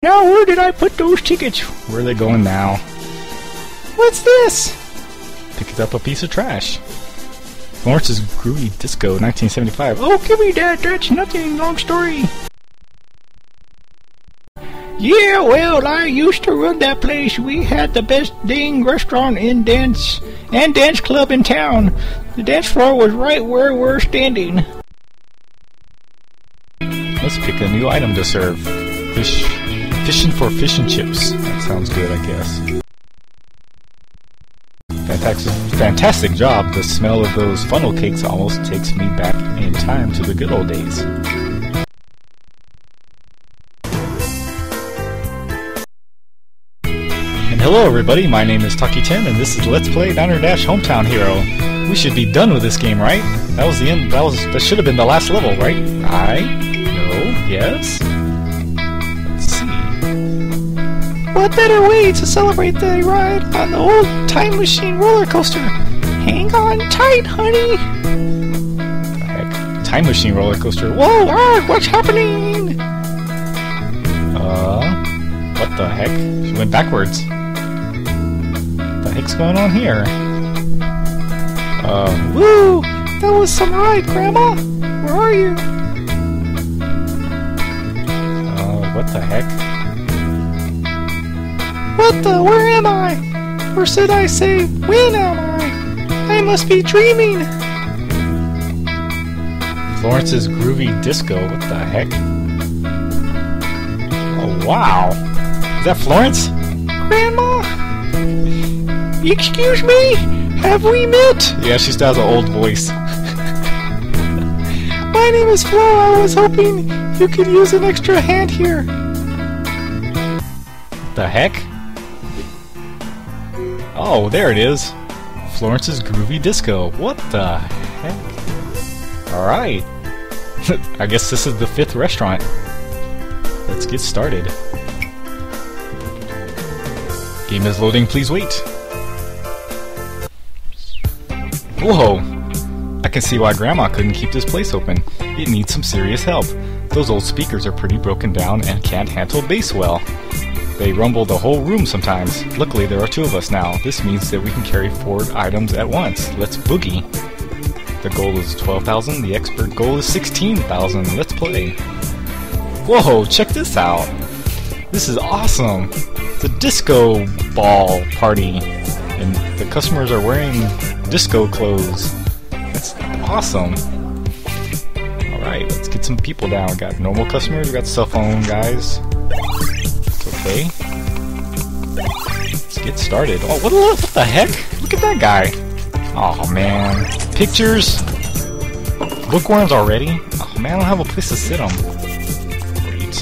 Now where did I put those tickets? Where are they going now? What's this? Picked up a piece of trash. Florence's Groovy Disco 1975. Oh, give me that. That's nothing. Long story. Yeah, well, I used to run that place. We had the best dang restaurant in dance and dance club in town. The dance floor was right where we're standing. Let's pick a new item to serve. Fish, fishing for fish and chips. That sounds good, I guess. Fantastic, fantastic job. The smell of those funnel cakes almost takes me back in time to the good old days. And hello everybody, my name is Takiten and this is Let's Play Diner Dash Hometown Hero. We should be done with this game, right? That was the end that was that should have been the last level, right? I no, yes. What better way to celebrate the ride on the old time machine roller coaster? Hang on tight, honey. Time machine roller coaster. Whoa, what's happening? Uh what the heck? She went backwards. What the heck's going on here? Uh, woo! That was some ride, Grandma! Where are you? Uh, what the heck? What the? Where am I? Or should I say, when am I? I must be dreaming! Florence's Groovy Disco, what the heck? Oh, wow! Is that Florence? Grandma? Excuse me? Have we met? Yeah, she still has an old voice. My name is Flo. I was hoping you could use an extra hand here. The heck? Oh, there it is. Florence's Groovy Disco. What the heck? Alright. I guess this is the fifth restaurant. Let's get started. Game is loading, please wait. Whoa! I can see why Grandma couldn't keep this place open. It needs some serious help. Those old speakers are pretty broken down and can't handle bass well. They rumble the whole room sometimes. Luckily, there are two of us now. This means that we can carry four items at once. Let's boogie. The goal is 12,000. The expert goal is 16,000. Let's play. Whoa, check this out. This is awesome. It's a disco ball party. And the customers are wearing disco clothes. That's awesome. Alright, let's get some people down. We got normal customers, we got cell phone guys. Okay. Let's get started. Oh, what, what the heck? Look at that guy. Oh man. Pictures? Bookworms already? Oh man, I don't have a place to sit them. Great.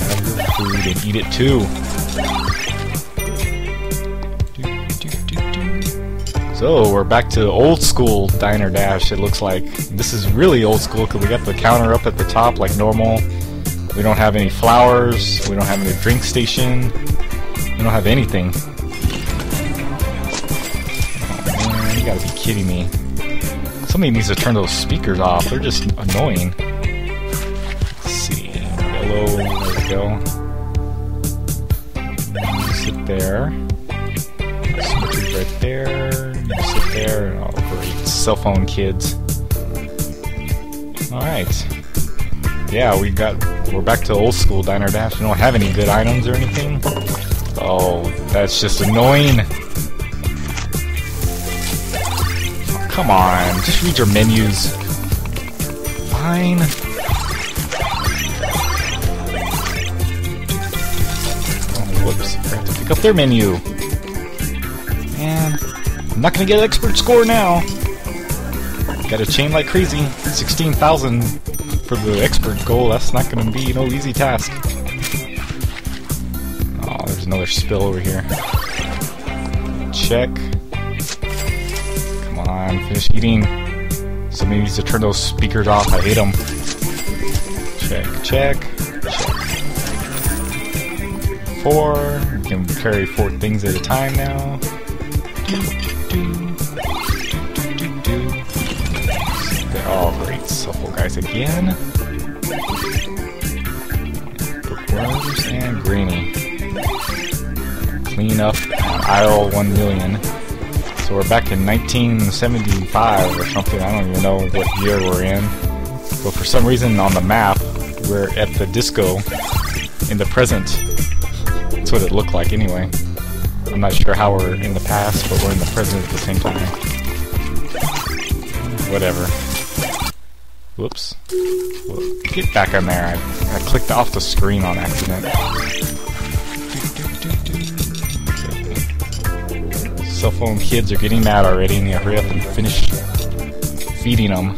Have your food and eat it too. So, we're back to old school Diner Dash, it looks like. This is really old school because we got the counter up at the top like normal. We don't have any flowers, we don't have any drink station, we don't have anything. Oh man, you gotta be kidding me. Somebody needs to turn those speakers off, they're just annoying. Let's see, yellow, there we go. Sit there. Switches right there. You sit there. Oh, great. Cell phone kids. Alright. Yeah, we got. We're back to old school Diner Dash. We don't have any good items or anything. Oh, that's just annoying. Oh, come on. Just read your menus. Fine. Oh, whoops. Have to pick up their menu. Man, I'm not gonna get an expert score now. Got a chain like crazy. 16,000 for the expert goal. That's not gonna be no easy task. Oh, there's another spill over here. Check. Come on, finish eating. Somebody needs to turn those speakers off. I hate them. Check, check, check. Four. We can carry four things at a time now. Guys again. Worms and Greeny. Clean up on aisle 1 million. So we're back in 1975 or something. I don't even know what year we're in. But for some reason on the map, we're at the disco in the present. That's what it looked like anyway. I'm not sure how we're in the past, but we're in the present at the same time. Whatever. Whoops. Get back in there. I, I clicked off the screen on accident. Cell phone kids are getting mad already and you hurry up and finish feeding them.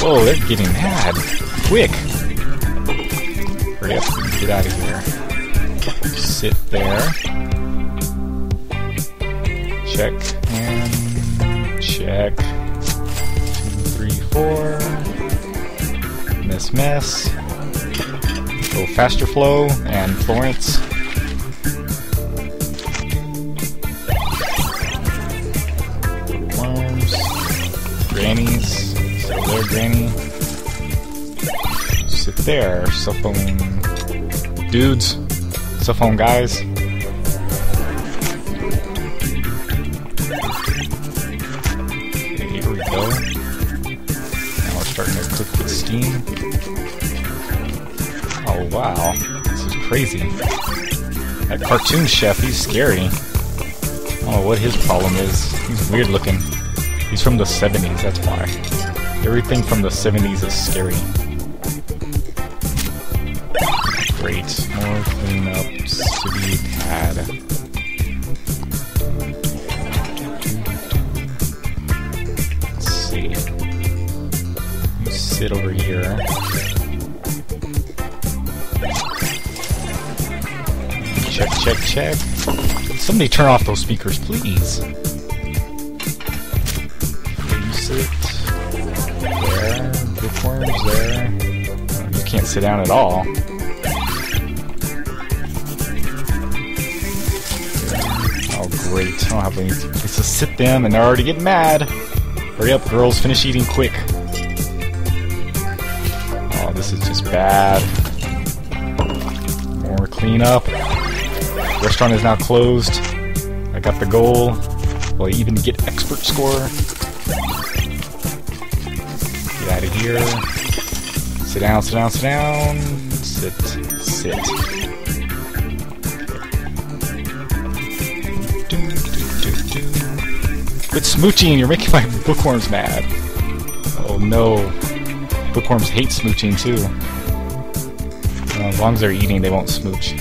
Whoa, they're getting mad. Quick! Hurry up get out of here. Sit there. Check and check. Two, three, four. Miss Mess. Go Faster Flo and Florence. Worms. Grannies. So there, Granny. Sit there, cell phone dudes, cell phone guys. 13. Oh wow, this is crazy. That cartoon chef, he's scary. I don't know what his problem is. He's weird looking. He's from the 70s, that's why. Everything from the 70s is scary. Great, more cleanup, city pad. Sit over here. Check, check, check. Somebody turn off those speakers, please. You sit there. Bookworms there. You can't sit down at all. Oh, great. I don't have any place to sit them, and they're already getting mad. Hurry up, girls. Finish eating quick. This is just bad. More cleanup. Restaurant is now closed. I got the goal. Will I even get expert score? Get out of here. Sit down, sit down, sit down. Sit, sit. Do. Quit smooching, you're making my bookworms mad. Oh no. Bookworms hate smooching too. Uh, as long as they're eating, they won't smooch.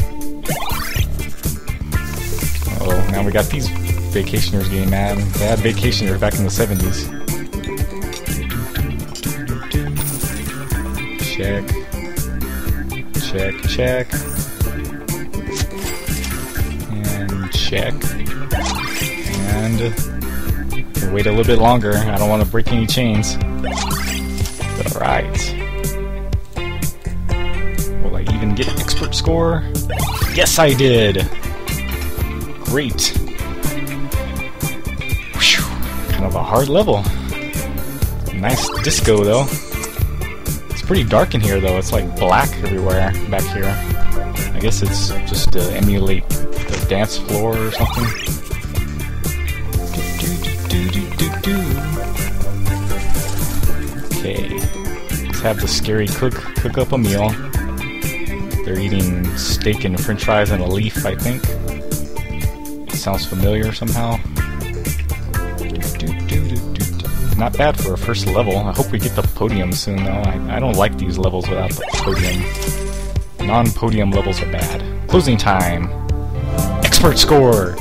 Oh, now we got these vacationers getting mad. They had vacationers back in the 70s. Check. Check, check. And check. And wait a little bit longer. I don't want to break any chains. Alright. Will I even get expert score? Yes, I did! Great. Whew. Kind of a hard level. Nice disco, though. It's pretty dark in here, though. It's like black everywhere back here. I guess it's just to emulate the dance floor or something. Okay. Have the scary cook cook up a meal. They're eating steak and french fries and a leaf, I think. sounds familiar somehow. Not bad for a first level. I hope we get the podium soon, though. I, I don't like these levels without the podium. Non-podium levels are bad. Closing time. Expert score!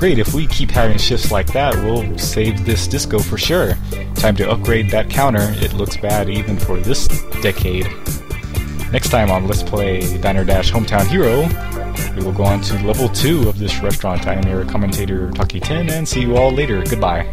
Great, if we keep having shifts like that, we'll save this disco for sure. Time to upgrade that counter. It looks bad even for this decade. Next time on Let's Play Diner Dash Hometown Hero, we will go on to level 2 of this restaurant. I am your commentator, Takiten, and see you all later. Goodbye.